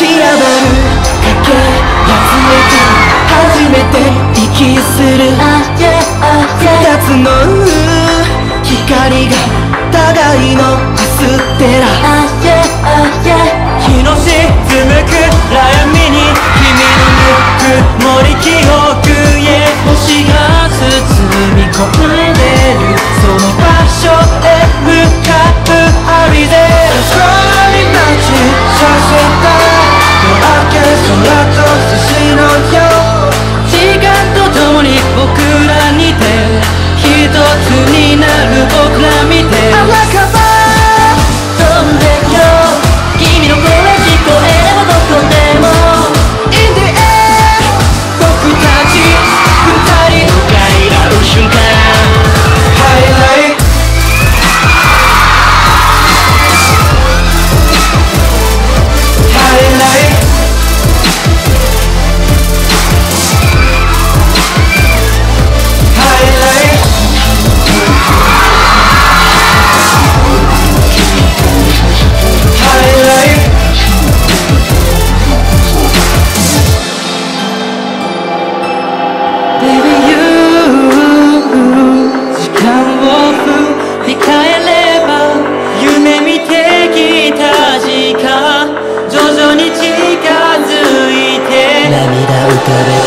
散らばるかけ集めて初めて息する2つの光が करे